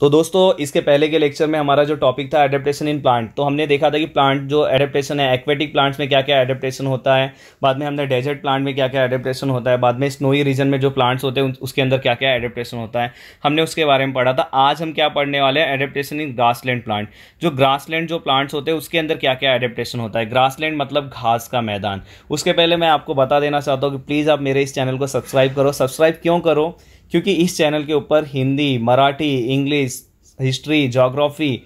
तो दोस्तों, इसके पहले के लेक्चर में हमारा जो टॉपिक था एडेप्टेशन इन प्लांट तो हमने देखा था कि प्लांट जो एडेप्टेशन है एक्वेटिक प्लांट्स में क्या क्या एडेप्टेशन होता है, बाद में हमने डेजर्ट प्लांट में क्या क्या एडेप्टेशन होता है, बाद में स्नोई रीजन में जो प्लांट्स होते हैं उसके अंदर क्या क्या एडेप्टेशन होता है, हमने उसके बारे में पढ़ा था। आज हम क्या पढ़ने वाले हैं एडेप्टेशन इन ग्रासलैंड प्लांट जो ग्रासलैंड जो प्लांट्स होते हैं, उसके अंदर क्या क्या एडेप्टेशन होता है? ग्रासलैंड मतलब घास का मैदान। उसके पहले मैं आपको बता देना चाहता हूँ कि प्लीज़ आप मेरे इस चैनल को सब्सक्राइब करो। सब्सक्राइब क्यों करो? क्योंकि इस चैनल के ऊपर Hindi, Marathi, English, history geography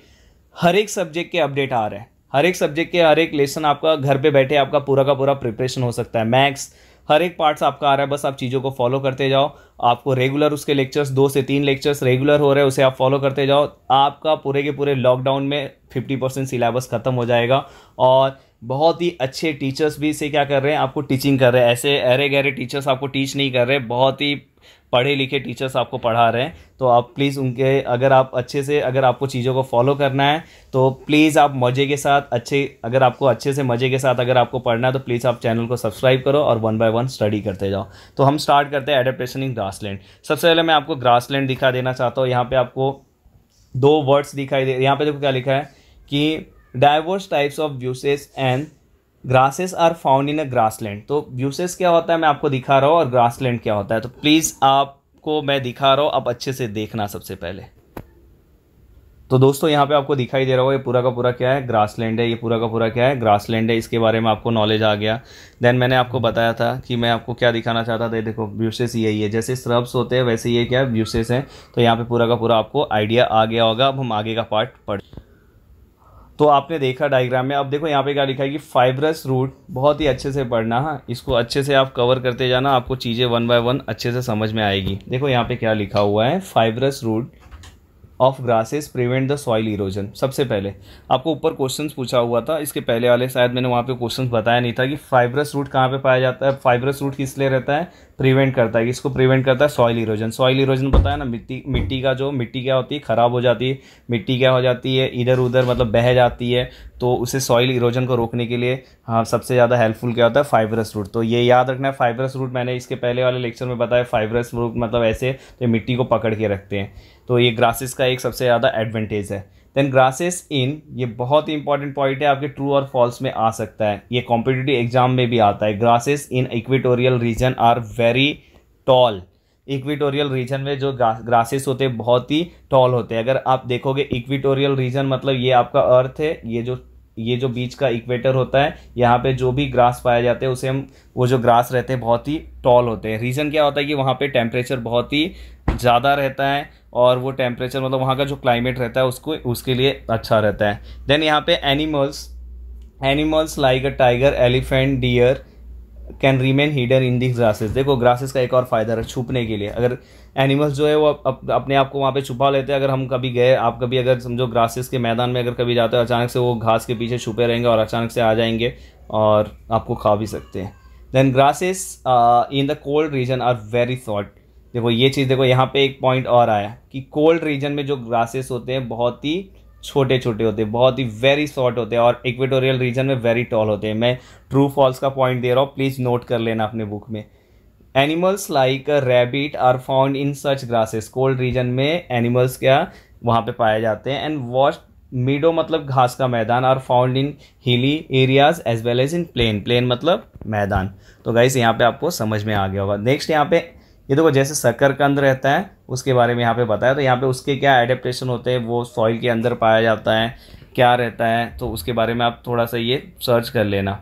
हर एक सब्जेक्ट के अपडेट आ रहे हैं। हर एक सब्जेक्ट के, हर एक लेसन आपका घर पे बैठे आपका पूरा का पूरा प्रिपरेशन हो सकता है। मैथ्स हर एक पार्ट्स आपका आ रहा है, बस आप चीज़ों को फॉलो करते जाओ। आपको रेगुलर उसके लेक्चर्स दो से तीन लेक्चर्स रेगुलर हो रहे हैं, उसे आप फॉलो करते जाओ। आपका पूरे के पूरे लॉकडाउन में फिफ्टी परसेंट सिलेबस ख़त्म हो जाएगा और बहुत ही अच्छे टीचर्स भी इसे क्या कर रहे हैं, आपको टीचिंग कर रहे हैं। ऐसे अरे गहरे टीचर्स आपको टीच नहीं कर रहे, बहुत ही पढ़े लिखे टीचर्स आपको पढ़ा रहे हैं तो आप प्लीज़ उनके, अगर आप अच्छे से, अगर आपको चीज़ों को फॉलो करना है तो प्लीज़ आप मज़े के साथ अच्छे, अगर आपको अच्छे से मज़े के साथ अगर आपको पढ़ना है तो प्लीज़ आप चैनल को सब्सक्राइब करो और वन बाय वन स्टडी करते जाओ। तो हम स्टार्ट करते हैं एडेप्टेशन इन ग्रासलैंड सबसे पहले मैं आपको ग्रासलैंड दिखा देना चाहता हूँ। यहाँ पर आपको दो वर्ड्स दिखाई दे, यहाँ पर देखो क्या लिखा है कि diverse types of व्यूसेस and grasses are found in a grassland तो व्यूसेस क्या होता है मैं आपको दिखा रहा हूँ और ग्रासलैंड क्या होता है। तो प्लीज़ आपको मैं दिखा रहा हूँ, आप अच्छे से देखना सबसे पहले। तो दोस्तों, यहाँ पे आपको दिखाई दे रहा होगा, ये पूरा का पूरा क्या है? ग्रासलैंड है, ये पूरा का पूरा क्या है? ग्रासलैंड है, इसके बारे में आपको नॉलेज आ गया। देन मैंने आपको बताया था कि मैं आपको क्या दिखाना चाहता था। देखो व्यूसेस यही है, जैसे स्रब्स होते हैं, वैसे ये क्या व्यूसेस हैं। तो यहाँ पे पूरा का पूरा आपको आइडिया आ गया होगा। अब हम आगे का पार्ट पढ़ तो आपने देखा डायग्राम में। अब देखो यहाँ पे क्या लिखा है कि फाइब्रस रूट बहुत ही अच्छे से पढ़ना हाँ इसको अच्छे से आप कवर करते जाना, आपको चीज़ें वन बाय वन अच्छे से समझ में आएगी। देखो यहाँ पे क्या लिखा हुआ है fibrous root of grasses prevent the soil erosion सबसे पहले, आपको ऊपर क्वेश्चंस पूछा हुआ था, इसके पहले वाले शायद मैंने वहाँ पे क्वेश्चंस बताया नहीं था कि फाइब्रस रूट कहाँ पे पाया जाता है फाइब्रस रूट किस लिए रहता है? प्रिवेंट करता है, इसको प्रिवेंट करता है सॉइल इरोजन सॉइल इरोजन पता है ना, मिट्टी मिट्टी का जो, मिट्टी क्या होती है, ख़राब हो जाती है, मिट्टी क्या हो जाती है इधर उधर मतलब बह जाती है तो उसे सॉइल इरोजन को रोकने के लिए हाँ सबसे ज़्यादा हेल्पफुल क्या होता है फाइबरस रूट तो ये याद रखना है फाइबरस रूट मैंने इसके पहले वाले लेक्चर में बताया फाइब्रस रूट मतलब ऐसे तो मिट्टी को पकड़ के रखते हैं। तो ये ग्रासेस का एक सबसे ज़्यादा एडवांटेज है। देन ग्रासेस इन ये बहुत ही इंपॉर्टेंट पॉइंट है, आपके ट्रू और फॉल्स में आ सकता है। ये कॉम्पिटेटिव एग्ज़ाम में भी आता है। Grasses in equatorial region are very tall equatorial region में जो ग्रासेस होते हैं, बहुत ही टॉल होते हैं। अगर आप देखोगे इक्विटोरियल रीजन मतलब ये आपका अर्थ है, ये जो ये जो बीच का इक्वेटर होता है, यहाँ पे जो भी ग्रास पाए जाते हैं, उसे हम, वो जो ग्रास रहते हैं, बहुत ही टॉल होते हैं। रीज़न क्या होता है कि वहाँ पे टेम्परेचर बहुत ही ज़्यादा रहता है और वो टेम्परेचर मतलब वहाँ का जो क्लाइमेट रहता है, उसको, उसके लिए अच्छा रहता है। देन यहाँ पे animals animals like a tiger elephant deer can remain hidden in this grasses देखो ग्रासेस का एक और फ़ायदा है छुपने के लिए। अगर एनिमल्स जो है वो अप, अपने आप को वहाँ पे छुपा लेते हैं अगर हम कभी गए आप कभी अगर समझो ग्रासेस के मैदान में अगर कभी जाते हो अचानक से वो घास के पीछे छुपे रहेंगे और अचानक से आ जाएँगे और आपको खा भी सकते हैं। Then grasses in the cold region are very short देखो ये चीज़ देखो यहाँ पे एक पॉइंट और आया कि कोल्ड रीजन में जो ग्रासेस होते हैं बहुत ही छोटे छोटे होते हैं, बहुत ही वेरी शॉर्ट होते हैं और इक्वेटोरियल रीजन में वेरी टॉल होते हैं। मैं ट्रू फॉल्स का पॉइंट दे रहा हूँ प्लीज़ नोट कर लेना अपने बुक में। Animals like rabbit are found in such grasses cold region में एनिमल्स क्या, वहाँ पे पाए जाते हैं। एंड वॉश मीडो मतलब घास का मैदान are found in hilly areas as well as in plain plain मतलब मैदान। तो गाइस यहाँ पे आपको समझ में आ गया होगा। नेक्स्ट यहाँ पे ये देखो, जैसे शकरकंद रहता है, उसके बारे में यहाँ पे बताया तो यहाँ पे उसके क्या एडेप्टेशन होते हैं, वो सॉइल के अंदर पाया जाता है, क्या रहता है तो उसके बारे में आप थोड़ा सा ये सर्च कर लेना।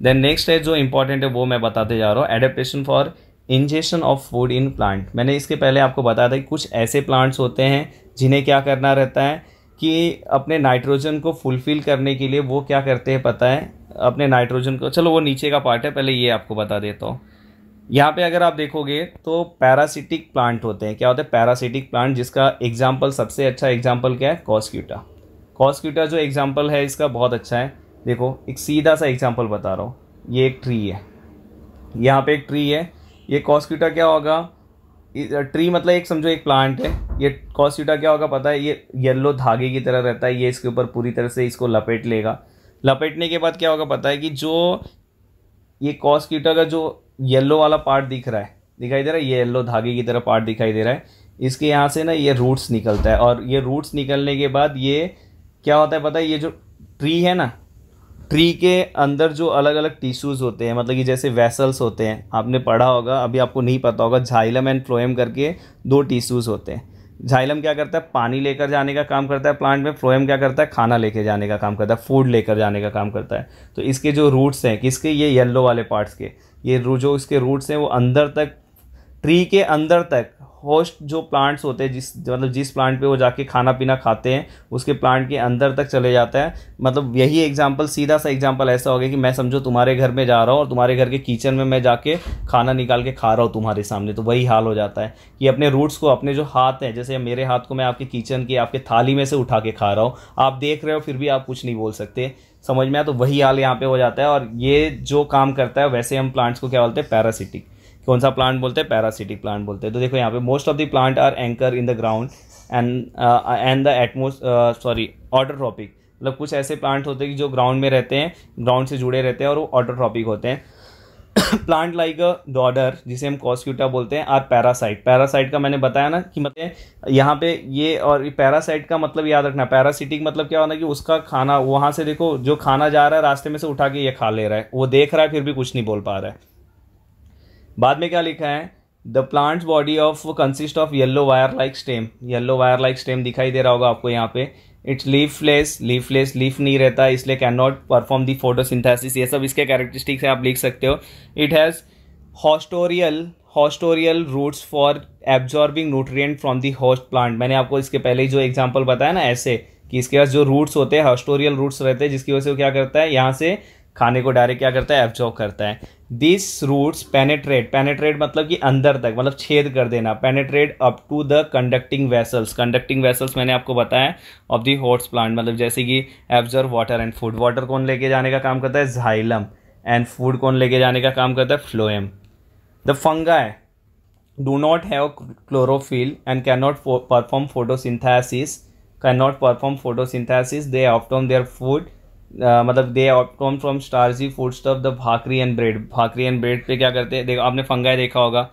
देन नेक्स्ट है, जो इंपॉर्टेंट है, वो मैं बताते जा रहा हूँ adaptation for ingestion of food in plant मैंने इसके पहले आपको बताया था कि कुछ ऐसे प्लांट्स होते हैं, जिन्हें क्या करना रहता है, कि अपने नाइट्रोजन को फुलफिल करने के लिए वो क्या करते हैं पता है? अपने नाइट्रोजन को, चलो वो नीचे का पार्ट है, पहले ये आपको बता देता हूँ। यहाँ पे अगर आप देखोगे तो पैरासिटिक प्लांट होते हैं। क्या होते हैं? पैरासिटिक प्लांट जिसका एग्ज़ाम्पल सबसे अच्छा एग्ज़ाम्पल क्या है? कॉस्क्यूटा कॉस्क्यूटा जो एग्ज़ाम्पल है, इसका बहुत अच्छा है। देखो, एक सीधा सा एग्ज़ाम्पल बता रहा हूँ। ये एक ट्री है। यहाँ पे एक ट्री है। ये कॉस्क्यूटा क्या होगा? ट्री मतलब एक, समझो एक प्लांट है। ये कॉस्क्यूटा क्या होगा पता है? ये येलो धागे की तरह रहता है। ये इसके ऊपर पूरी तरह से इसको लपेट लेगा। लपेटने के बाद क्या होगा पता है कि जो ये कॉस्क्यूटा का जो येलो वाला पार्ट दिख रहा है। दिखाई दे रहा है? ये येलो धागे की तरह पार्ट दिखाई दे रहा है। इसके यहाँ से ना ये रूट्स निकलता है और ये रूट्स निकलने के बाद ये क्या होता है पता है? ये जो ट्री है ना ट्री के अंदर जो अलग अलग टिश्यूज़ होते हैं मतलब कि जैसे वेसल्स होते हैं। आपने पढ़ा होगा, अभी आपको नहीं पता होगा झाइलम एंड फ्लोएम करके दो टिश्यूज़ होते हैं। झाइलम क्या करता है? पानी लेकर जाने का काम करता है प्लांट में फ्लोएम क्या करता है? खाना लेकर जाने का काम करता है फ़ूड लेकर जाने का काम करता है। तो इसके जो रूट्स हैं, किसके? ये येल्लो वाले पार्ट्स के। ये जो इसके रूट्स हैं, वो अंदर तक ट्री के अंदर तक होस्ट जो प्लांट्स होते हैं, जिस मतलब जिस प्लांट पे वो जाके खाना पीना खाते हैं, उसके प्लांट के अंदर तक चले जाता है। मतलब यही एग्जांपल सीधा सा एग्जांपल ऐसा हो गया कि मैं समझो तुम्हारे घर में जा रहा हूँ और तुम्हारे घर के किचन में मैं जाके खाना निकाल के खा रहा हूँ तुम्हारे सामने तो वही हाल हो जाता है कि अपने रूट्स को, अपने जो हाथ हैं, जैसे मेरे हाथ को मैं आपके किचन की, आपके थाली में से उठा के खा रहा हूँ। आप देख रहे हो, फिर भी आप कुछ नहीं बोल सकते। समझ में आया? तो वही हाल यहाँ पे हो जाता है और ये जो काम करता है, वैसे हम प्लांट्स को क्या बोलते हैं? पैरासिटिक कौन सा प्लांट बोलते हैं? पैरासिटिक प्लांट बोलते हैं। तो देखो यहाँ पे most of the plant are anchor in the ground and and the Atmos sorry autotrophic मतलब कुछ ऐसे प्लांट होते हैं कि जो ग्राउंड में रहते हैं ग्राउंड से जुड़े रहते हैं और वो ऑटोट्रॉपिक होते हैं। प्लांट लाइक अ डॉडर जिसे हम कॉस्क्यूटा बोलते हैं आर पैरासाइट पैरासाइट का मैंने बताया ना कि मतलब यहाँ पे ये और पैरासाइट का मतलब याद रखना पैरासिटिक मतलब क्या होना कि उसका खाना, वहाँ से देखो, जो खाना जा रहा है, रास्ते में से उठा के ये खा ले रहा है, वो देख रहा है, फिर भी कुछ नहीं बोल पा रहा है। बाद में क्या लिखा है? The plants body of consist of yellow wire like stem yellow wire like stem दिखाई दे रहा होगा आपको यहाँ पे। इट्स लीफलेस लीफलेस लीफ नहीं रहता, इसलिए can not perform the photosynthesis ये सब इसके कैरेक्टरिस्टिक्स है, आप लिख सकते हो। It has haustorial haustorial roots for absorbing nutrient from the host plant मैंने आपको इसके पहले ही जो एग्ज़ाम्पल बताया ना, ऐसे, कि इसके पास जो रूट्स होते हैं हॉस्टोरियल रूट्स रहते हैं, जिसकी वजह से वो क्या करता है? यहाँ से खाने को डायरेक्ट क्या करता है? एब्जॉर्ब करता है। दिस रूट्स पेनेट्रेट पेनेट्रेट मतलब कि अंदर तक मतलब छेद कर देना penetrate up to the conducting vessels conducting vessels मैंने आपको बताया ऑफ़ दी हॉट्स प्लांट मतलब जैसे कि absorb water and food water कौन लेके जाने का काम करता है? झाइलम एंड फ़ूड कौन लेके जाने का काम करता है? Phloem the fungi do not have chlorophyll and can not perform photosynthesis can not perform photosynthesis they obtain their food मतलब they come from starchy food stuff the bhakri and bread bhakri and bread पे क्या करते हैं? देखो, आपने fungi देखा होगा।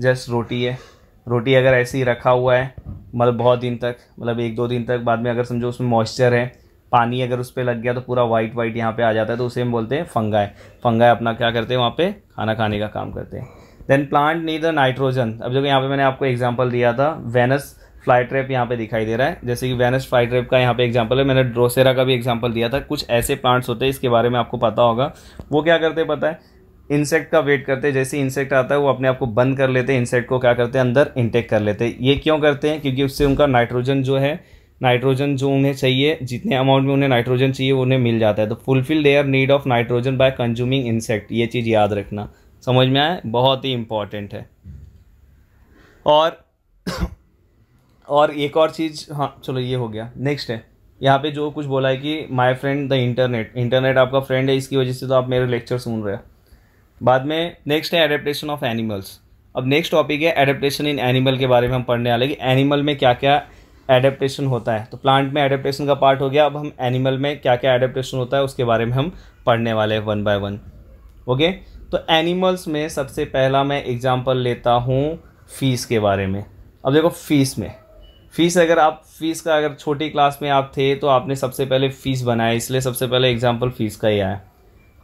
Just रोटी है। रोटी अगर ऐसे ही रखा हुआ है मतलब बहुत दिन तक मतलब एक दो दिन तक बाद में अगर समझो उसमें मॉइस्चर है, पानी अगर उस पर लग गया तो पूरा वाइट वाइट यहाँ पे आ जाता है तो उसे हम बोलते हैं फंगाई फंगाई अपना क्या करते हैं? वहाँ पे खाना खाने का काम करते हैं। Then plant need the nitrogen अब जो यहाँ पे मैंने आपको एग्ज़ाम्पल दिया था वेनस फ्लाई ट्रैप यहाँ पे दिखाई दे रहा है। जैसे कि वेनस फ्लाई ट्रैप का यहाँ पे एग्जांपल है। मैंने ड्रोसेरा का भी एग्जांपल दिया था। कुछ ऐसे प्लांट्स होते हैं, इसके बारे में आपको पता होगा। वो क्या करते पता है? इंसेक्ट का वेट करते हैं। जैसे इंसेक्ट आता है, वो अपने आप को बंद कर लेते हैं। इंसेक्ट को क्या करते हैं? अंदर इंटेक कर लेते हैं। ये क्यों करते हैं? क्योंकि उससे उनका नाइट्रोजन जो है नाइट्रोजन जो उन्हें चाहिए, जितने अमाउंट में उन्हें नाइट्रोजन चाहिए उन्हें मिल जाता है। तो fulfil their need of nitrogen by consuming insect ये चीज़ याद रखना। समझ में आए बहुत ही इंपॉर्टेंट है। और और एक और चीज़ हाँ चलो ये हो गया। नेक्स्ट है। यहाँ पे जो कुछ बोला है कि my friend the internet internet आपका फ्रेंड है, इसकी वजह से तो आप मेरे लेक्चर सुन रहे हैं। बाद में नेक्स्ट है एडेप्टेशन ऑफ़ एनिमल्स अब नेक्स्ट टॉपिक है एडेप्टेशन इन एनिमल के बारे में हम पढ़ने वाले कि एनिमल में क्या क्या एडेप्टेशन होता है। तो प्लांट में एडेप्टेशन का पार्ट हो गया। अब हम एनिमल में क्या क्या एडेप्टेशन होता है, उसके बारे में हम पढ़ने वाले हैं वन बाय वन ओके तो एनिमल्स में सबसे पहला मैं एग्ज़ाम्पल लेता हूँ फ़ीस के बारे में। अब देखो फ़ीस में। फ़ीस अगर आप, फ़ीस का अगर छोटी क्लास में आप थे तो आपने सबसे पहले फ़ीस बनाया इसलिए सबसे पहले एग्ज़ाम्पल फ़ीस का ही आया।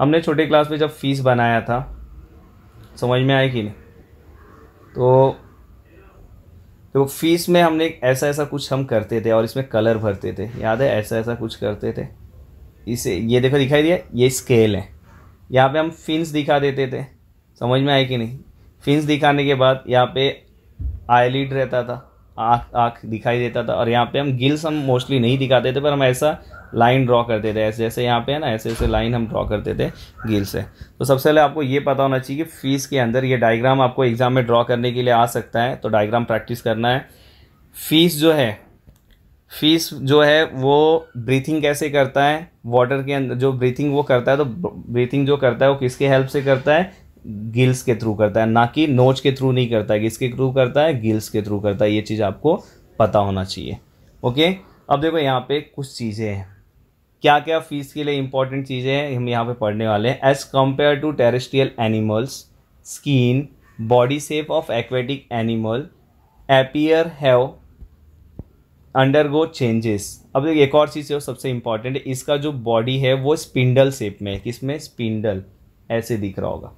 हमने छोटे क्लास में जब फ़ीस बनाया था, समझ में आया कि नहीं? तो तो फ़ीस में हमने ऐसा ऐसा कुछ हम करते थे, और इसमें कलर भरते थे। याद है? ऐसा ऐसा कुछ करते थे। इसे, ये देखो, दिखाई दिया? ये स्केल है। यहाँ पे हम फिन्स दिखा देते थे। समझ में आए कि नहीं? फिन्स दिखाने के बाद यहाँ पे आईलिड रहता था। आँख आँख दिखाई देता था। और यहाँ पे हम गिल्स हम मोस्टली नहीं दिखाते थे, पर हम ऐसा लाइन ड्रॉ करते थे। ऐसे जैसे यहाँ पे है ना, ऐसे ऐसे लाइन हम ड्रॉ करते थे गिल से। तो सबसे पहले आपको ये पता होना चाहिए कि फ़ीस के अंदर ये डायग्राम आपको एग्ज़ाम में ड्रॉ करने के लिए आ सकता है। तो डायग्राम प्रैक्टिस करना है। फ़ीस जो है फ़ीस जो है वो ब्रीथिंग कैसे करता है? वाटर के अंदर जो ब्रीथिंग वो करता है तो ब्रीथिंग जो करता है वो किसके हेल्प से करता है? गिल्स के थ्रू करता है, ना कि नोच के थ्रू नहीं करता है, किसके थ्रू करता है? गिल्स के थ्रू करता है, ये चीज़ आपको पता होना चाहिए। ओके अब देखो यहाँ पे कुछ चीज़ें हैं। क्या क्या फ़ीस के लिए इंपॉर्टेंट चीज़ें हैं, हम यहाँ पे पढ़ने वाले हैं। As compare to terrestrial animals skin body shape of aquatic animal appear have undergo changes अब एक और चीज़ है सबसे इंपॉर्टेंट इसका जो बॉडी है, वो स्पिंडल शेप में है। किसमें? स्पिंडल ऐसे दिख रहा होगा।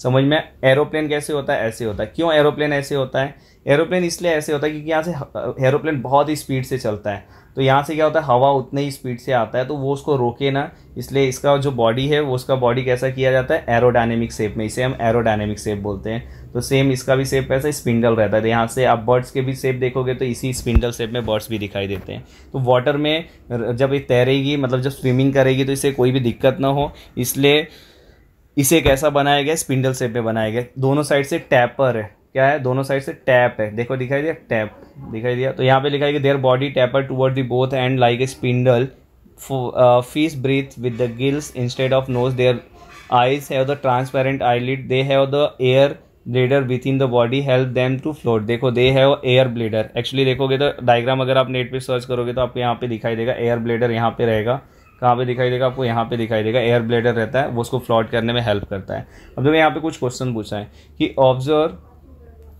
समझ में? एरोप्लेन कैसे होता है? ऐसे होता है। क्यों एरोप्लेन ऐसे होता है? एरोप्लेन इसलिए ऐसे होता है क्योंकि यहाँ से एरोप्लेन बहुत ही स्पीड से चलता है। तो यहाँ से क्या होता है? हवा उतने ही स्पीड से आता है तो वो उसको रोके ना। इसलिए इसका जो बॉडी है, वो उसका बॉडी कैसा किया जाता है? एरोडायनेमिक शेप में। इसे हम एरोडायनेमिक शेप बोलते हैं। तो सेम इसका भी शेप ऐसा स्पिंडल रहता है। तो यहाँ से आप बर्ड्स के भी शेप देखोगे तो इसी स्पिंडल शेप में बर्ड्स भी दिखाई देते हैं। तो वाटर में जब ये तैरेगी मतलब जब स्विमिंग करेगी तो इसे कोई भी दिक्कत ना हो। इसलिए इसे कैसा बनाया गया, स्पिंडल शेप में बनाया गया। दोनों साइड से टैपर है। क्या है? दोनों साइड से टैप है। देखो, दिखाई दिया? टैप दिखाई दिया। तो यहाँ पे लिखा है कि their body taper toward the both end like a spindle fish breathe with the gills instead of nose their eyes have the transparent eyelid they have the air bladder within the body help them to float देखो they have air bladder actually देखोगे तो diagram अगर आप net पे search करोगे तो आपको यहाँ पे दिखाई देगा एयर ब्लेडर यहाँ पे रहेगा। कहाँ पे दिखाई देगा, आपको यहाँ पे दिखाई देगा। एयर ब्लेडर रहता है, वो उसको फ्लॉट करने में हेल्प करता है। अब देखो, यहाँ पे कुछ क्वेश्चन पूछा है कि observe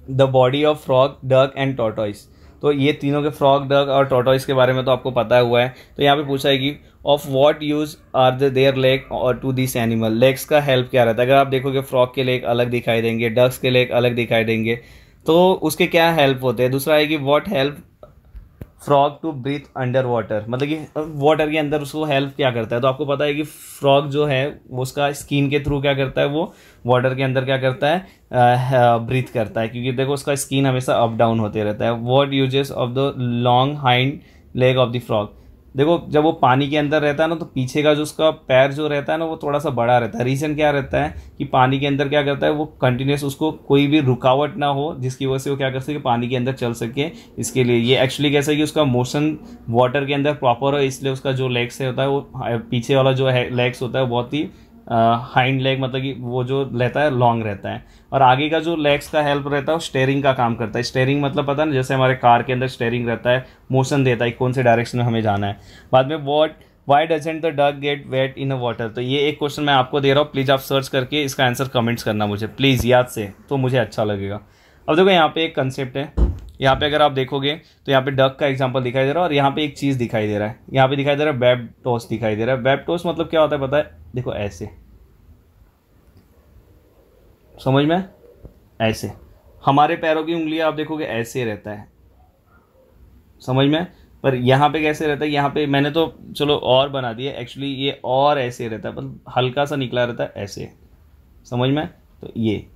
the body of frog duck and tortoise तो ये तीनों के फ्रॉग डग और टोटॉइस के बारे में तो आपको पता हुआ है। तो यहाँ पे पूछा है कि of what use are the their leg और टू दिस एनिमल लेग्स का हेल्प क्या रहता है? अगर आप देखोगे फ्रॉग के लेग अलग दिखाई देंगे डक्स के लेग अलग दिखाई देंगे तो उसके क्या हेल्प होते हैं? दूसरा है कि what help frog to breathe under water मतलब कि वाटर के अंदर उसको हेल्प क्या करता है? तो आपको पता है कि फ्रॉग जो है, वो उसका स्किन के थ्रू क्या करता है, वो वाटर के अंदर क्या करता है ब्रीथ करता है। क्योंकि देखो, उसका स्किन हमेशा अप डाउन होते रहता है। What uses of the long hind leg of the frog देखो, जब वो पानी के अंदर रहता है ना तो पीछे का जो उसका पैर जो रहता है ना, वो थोड़ा सा बड़ा रहता है। रीज़न क्या रहता है कि पानी के अंदर क्या करता है, वो कंटिन्यूस उसको कोई भी रुकावट ना हो, जिसकी वजह से वो क्या कर सके, पानी के अंदर चल सके इसके लिए। ये एक्चुअली कैसा है कि उसका मोशन वाटर के अंदर प्रॉपर हो, इसलिए उसका जो लेग्स है होता है, वो पीछे वाला जो है लेग्स होता है बहुत ही हाइंड लेग मतलब कि वो जो रहता है लॉन्ग रहता है। और आगे का जो लेग्स का हेल्प रहता है, वो स्टेयरिंग का काम करता है। स्टेयरिंग मतलब पता ना जैसे हमारे कार के अंदर स्टेयरिंग रहता है मोशन देता है कौन से डायरेक्शन में हमें जाना है। बाद में what why doesn't the duck get wet in a water तो ये एक क्वेश्चन मैं आपको दे रहा हूँ। प्लीज़ आप सर्च करके इसका आंसर कमेंट्स करना मुझे। प्लीज़ याद से तो मुझे अच्छा लगेगा। अब देखो यहाँ पे एक कंसेप्ट है। यहाँ पे अगर आप देखोगे तो यहाँ पे डक का एग्जांपल दिखाई दे रहा है और यहाँ पे एक चीज़ दिखाई दे रहा है। यहाँ पे दिखाई दे रहा है वेब टोस दिखाई दे रहा है। वेब टोस मतलब क्या होता है पता है? देखो, ऐसे। समझ में? ऐसे। हमारे पैरों की उंगलियाँ आप देखोगे, ऐसे रहता है। समझ में? पर यहाँ पे कैसे रहता है? यहाँ पे मैंने तो चलो, और बना दिया। एक्चुअली ये और ऐसे रहता है। मतलब हल्का सा निकला रहता है, ऐसे। समझ में? तो ये।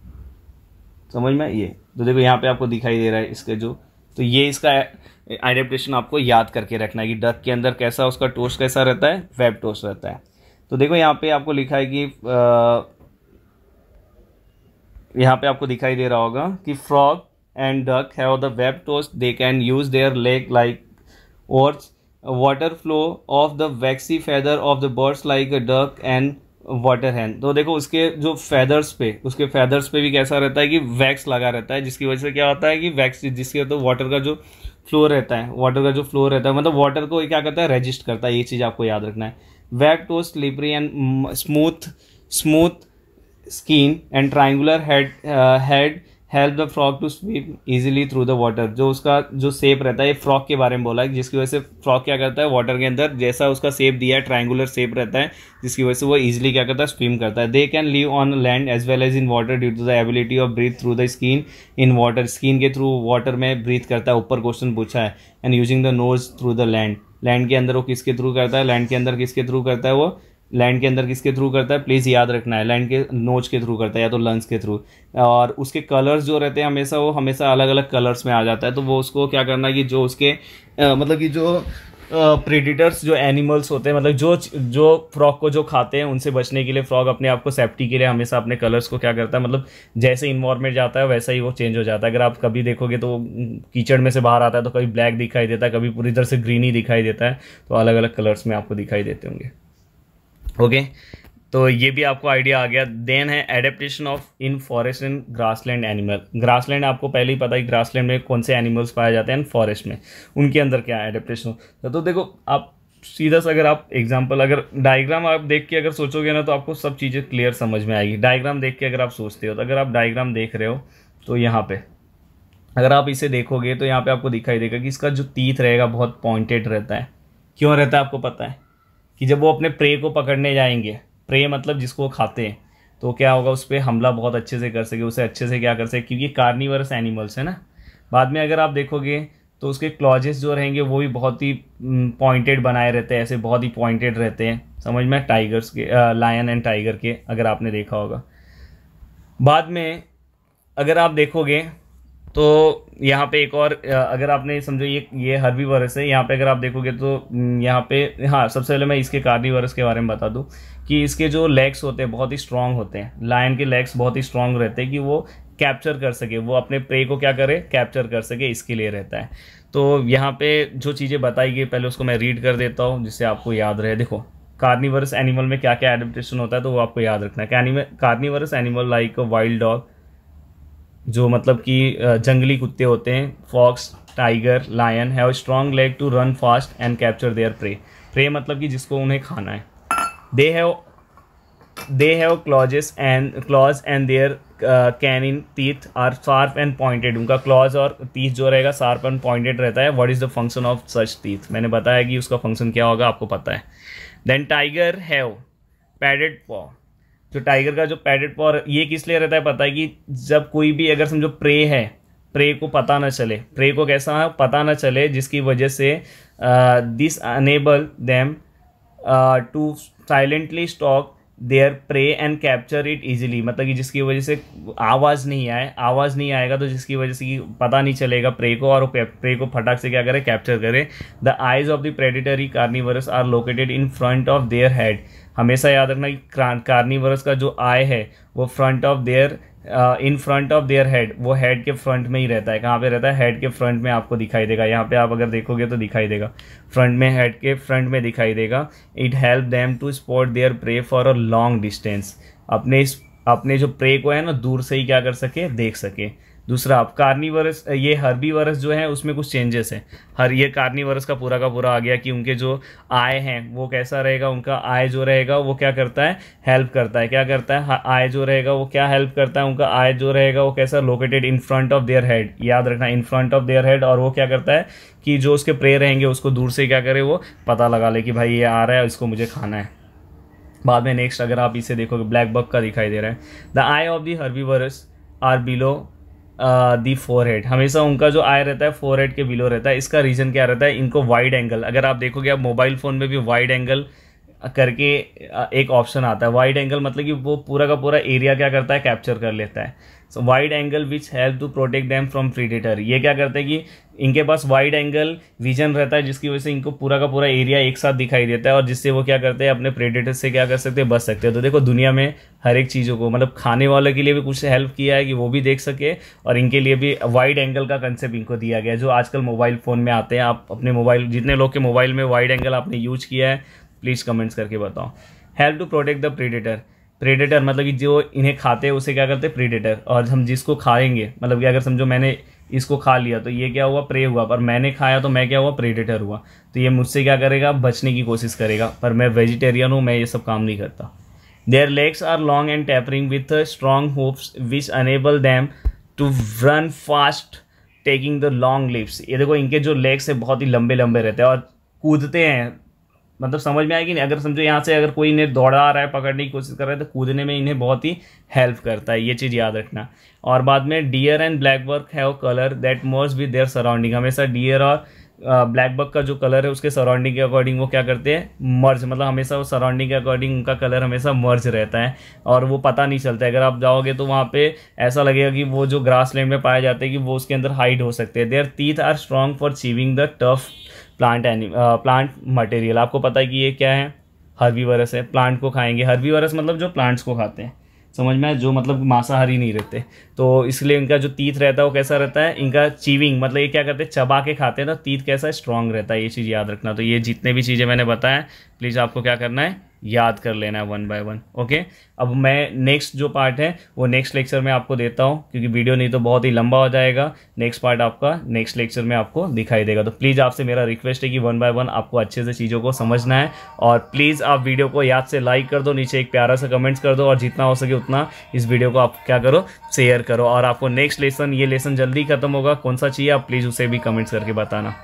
समझ में? ये। तो देखो, यहाँ पे आपको दिखाई दे रहा है इसके जो तो ये इसका आइडेप्टेशन आपको याद करके रखना है कि डक के अंदर कैसा, उसका टोस्ट कैसा रहता है वेब टोस्ट रहता है। तो देखो, यहाँ पे आपको लिखा है कि यहाँ पे आपको दिखाई दे रहा होगा कि frog and duck have the web toes they can use their leg like oar water flow off the waxy feather of the birds like a duck and water हैन तो देखो, उसके जो फैदर्स पे, उसके फैदर्स पे भी कैसा रहता है कि वैक्स लगा रहता है, जिसकी वजह से क्या होता है कि वैक्स जिसके तो वाटर का जो फ्लो रहता है वाटर का जो फ्लो रहता है मतलब वाटर को क्या करता है रजिस्ट करता है, ये चीज़ आपको याद रखना है। Web toe slippery and smooth smooth skin and triangular head head help the frog to sweep easily through the water जो उसका, जो सेप रहता है, ये फ्रॉक के बारे में बोला है, जिसकी वजह से फ्रॉक क्या करता है वाटर के अंदर जैसा उसका सेप दिया है ट्राइंगुलर सेप रहता है, जिसकी वजह से वो इजीली क्या करता है स्विम करता है. They can live on land as well as in water due to the ability of breathe through the skin in water skin के थ्रू वाटर में ब्रीथ करता है, ऊपर क्वेश्चन पूछा है and using the nose through the land land के अंदर वो किसके थ्रू करता है लैंड के अंदर किसके थ्रू करता है वो लैंड के अंदर किसके थ्रू करता है? प्लीज़ याद रखना है। लैंड के नोच के थ्रू करता है या तो लंग्स के थ्रू और उसके कलर्स जो रहते हैं हमेशा वो हमेशा अलग अलग कलर्स में आ जाता है। तो वो उसको क्या करना है कि जो उसके आ, मतलब कि जो प्रेडिटर्स जो एनिमल्स होते हैं मतलब जो जो फ्रॉग को जो खाते हैं उनसे बचने के लिए फ्रॉग अपने आप को सेफ्टी के लिए हमेशा अपने कलर्स को क्या करता है मतलब जैसे इन्वायरमेंट जाता है वैसा ही वो चेंज हो जाता है। अगर आप कभी देखोगे तो कीचड़ में से बाहर आता है तो कभी ब्लैक दिखाई देता है कभी पूरी तरह से ग्रीन ही दिखाई देता है तो अलग अलग कलर्स में आपको दिखाई देते होंगे। ओके तो ये भी आपको आइडिया आ गया. देन है adaptation of in forest and grassland animal grassland आपको पहले ही पता है ग्रासलैंड में कौन से एनिमल्स पाए जाते हैं फॉरेस्ट में. उनके अंदर क्या एडेप्टेशन है तो देखो, आप सीधा सा अगर आप एग्ज़ाम्पल अगर डायग्राम आप देख के अगर सोचोगे ना तो आपको सब चीज़ें क्लियर समझ में आएगी. डायग्राम देख के अगर आप सोचते हो तो अगर आप डायग्राम देख रहे हो तो यहाँ पे. अगर आप इसे देखोगे तो यहाँ पे आपको दिखाई देगा कि इसका जो तीत रहेगा, बहुत पॉइंटेड रहता है. क्यों रहता है, आपको पता है? कि जब वो अपने प्रे को पकड़ने जाएँगे, प्रे मतलब जिसको खाते हैं तो क्या होगा उस पर हमला बहुत अच्छे से कर सके, उसे अच्छे से क्या कर सके, क्योंकि कार्निवर्स एनिमल्स है ना। बाद में अगर आप देखोगे तो उसके क्लॉजेस जो रहेंगे वो भी बहुत ही पॉइंटेड बनाए रहते हैं, ऐसे बहुत ही पॉइंटेड रहते हैं। समझ में? टाइगर्स के लायन एंड टाइगर के, अगर आपने देखा होगा। बाद में अगर आप देखोगे तो यहाँ पे एक और अगर आपने समझो ये ये हर्बी वर्स है, यहाँ पे अगर आप देखोगे तो यहाँ पे हाँ सबसे पहले मैं इसके कार्नी वर्स के बारे में बता दूँ कि इसके जो लेग्स होते हैं, बहुत ही स्ट्रांग होते हैं। लायन के लेग्स बहुत ही स्ट्रांग रहते हैं कि वो कैप्चर कर सके, वो अपने प्रे को क्या करे कैप्चर कर सके, इसके लिए रहता है। तो यहाँ पे जो चीज़ें बताई गई, पहले उसको मैं रीड कर देता हूँ, जिससे आपको याद रहे। देखो कार्निवर्स एनिमल में क्या क्या एडेप्टेशन होता है तो वो आपको याद रखना है। Carnivores animal like wild dog जो मतलब कि जंगली कुत्ते होते हैं, fox, tiger, lion, have strong leg to run fast and capture their prey. Prey मतलब कि जिसको उन्हें खाना है। They have they have claws and claws and their canine teeth are sharp and pointed उनका क्लॉज और टीथ जो रहेगा शार्प एंड पॉइंटेड रहता है। What is the function of such teeth मैंने बताया कि उसका फ़ंक्शन क्या होगा, आपको पता है। देन टाइगर हैव पैडेड पॉ जो टाइगर का जो पैडेड पॉ ये किस लिए रहता है पता है कि जब कोई भी अगर समझो प्रे है प्रे को पता ना चले प्रे को कैसा पता ना चले जिसकी वजह से this enable them to silently stalk their prey and capture it easily मतलब कि जिसकी वजह से आवाज़ नहीं आए, आवाज़ नहीं आएगा तो जिसकी वजह से कि पता नहीं चलेगा प्रे को और प्रे को फटाक से क्या करें कैप्चर करें. The eyes of the predatory carnivorous are located in front of their head हमेशा याद रखना कि कार्निवरस का जो आय है, वो front of their in front of their head वो हेड के फ्रंट में ही रहता है। कहाँ पे रहता है? हेड के फ्रंट में आपको दिखाई देगा। यहाँ पे आप अगर देखोगे तो दिखाई देगा। फ्रंट में हेड के फ्रंट में दिखाई देगा। It help them to spot their prey for a long distance अपने अपने जो प्रे को है ना, दूर से ही क्या कर सके? देख सके। दूसरा आप कार्निवरस ये हर्बी वरस जो है, उसमें कुछ चेंजेस हैं। हर, ये कार्निवरस का पूरा का पूरा आ गया कि उनके जो आय हैं, वो कैसा रहेगा, उनका आय जो रहेगा, वो क्या करता है? हेल्प करता है। क्या करता है? आय जो रहेगा, वो क्या हेल्प करता है? उनका आय जो रहेगा, वो कैसा? Located in front of their head याद रखना in front of their head और वो क्या करता है? कि जो उसके प्रे रहेंगे, उसको दूर से क्या करे, वो पता लगा ले कि भाई ये आ रहा है इसको मुझे खाना है। बाद में नेक्स्ट अगर आप इसे देखोगे ब्लैक बक का दिखाई दे रहा है। The eye of the herbivorous are below the forehead हमेशा उनका जो आई रहता है फोर हेड के बिलो रहता है। इसका रीज़न क्या रहता है? इनको वाइड एंगल अगर आप देखोगे, आप मोबाइल फ़ोन में भी वाइड एंगल करके एक ऑप्शन आता है। वाइड एंगल मतलब कि वो पूरा का पूरा एरिया क्या करता है? कैप्चर कर लेता है। So wide angle which help to protect them from predator ये क्या करते हैं कि इनके पास वाइड एंगल विजन रहता है, जिसकी वजह से इनको पूरा का पूरा एरिया एक साथ दिखाई देता है और जिससे वो क्या करते हैं, अपने प्रेडेटर से क्या कर सकते हैं, बच सकते हैं। तो देखो, दुनिया में हर एक चीज़ों को मतलब खाने वालों के लिए भी कुछ हेल्प किया है कि वो भी देख सके और इनके लिए भी वाइड एंगल का कंसेप्ट इनको दिया गया है, जो आजकल मोबाइल फ़ोन में आते हैं। आप अपने मोबाइल जितने लोग के मोबाइल में वाइड एंगल आपने यूज़ किया है प्लीज़ कमेंट्स करके बताओ। Help to protect the predator predator मतलब कि जो इन्हें खाते हैं, उसे क्या करते हैं? प्रीडेटर और हम जिसको खाएँगे मतलब कि अगर समझो मैंने इसको खा लिया तो ये क्या हुआ? प्रे हुआ। पर मैंने खाया तो मैं क्या हुआ? प्रेडेटर हुआ। तो ये मुझसे क्या करेगा? बचने की कोशिश करेगा। पर मैं वेजिटेरियन हूँ, मैं ये सब काम नहीं करता। Their legs are long and tapering with strong hoofs which enable them to run fast taking the long leaps ये देखो, इनके जो लेग्स है, बहुत ही लंबे लंबे रहते हैं और कूदते हैं। मतलब समझ में आएगी नहीं? अगर समझो यहाँ से अगर कोई इन्हें दौड़ा आ रहा है, पकड़ने की कोशिश कर रहा है तो कूदने में इन्हें बहुत ही हेल्प करता है, ये चीज़ याद रखना। और बाद में deer and blackbuck have colour that merge with their surrounding हमेशा डियर और ब्लैक बक का जो कलर है, उसके सराउंडिंग के अकॉर्डिंग वो क्या करते हैं? मर्ज मतलब हमेशा वो सराउंडिंग के अकॉर्डिंग उनका कलर हमेशा मर्ज रहता है, और वो पता नहीं चलता है। अगर आप जाओगे तो वहाँ पे ऐसा लगेगा कि वो जो ग्रास लैंड में पाए जाते हैं, कि वो उसके अंदर हाइड हो सकते हैं। Their teeth are strong for chewing the tough plant any plant material आपको पता है कि ये क्या है? हर्बीवरस है। प्लांट को खाएँगे। वरस मतलब जो प्लांट्स को खाते हैं। समझ में जो मतलब मांसाहारी नहीं रहते। तो इसलिए इनका जो तीत रहता है, वो कैसा रहता है? इनका चीविंग मतलब ये क्या करते हैं? चबा के खाते हैं। ना तीत कैसा स्ट्रांग रहता है? ये चीज़ याद रखना। तो ये जितने भी चीज़ें मैंने बताया प्लीज़ आपको क्या करना है? याद कर लेना है वन बाय वन ओके अब मैं नेक्स्ट जो पार्ट है, वो नेक्स्ट लेक्चर में आपको देता हूँ, क्योंकि वीडियो नहीं तो बहुत ही लंबा हो जाएगा। नेक्स्ट पार्ट आपका नेक्स्ट लेक्चर में आपको दिखाई देगा। तो प्लीज़ आपसे मेरा रिक्वेस्ट है कि वन बाय वन आपको अच्छे से चीज़ों को समझना है, और प्लीज़ आप वीडियो को याद से लाइक कर दो, नीचे एक प्यारा सा कमेंट्स कर दो, और जितना हो सके उतना इस वीडियो को आप क्या करो शेयर करो। और आपको नेक्स्ट लेसन ये लेसन जल्दी खत्म होगा। कौन सा चाहिए, आप प्लीज़ उसे भी कमेंट्स करके बताना।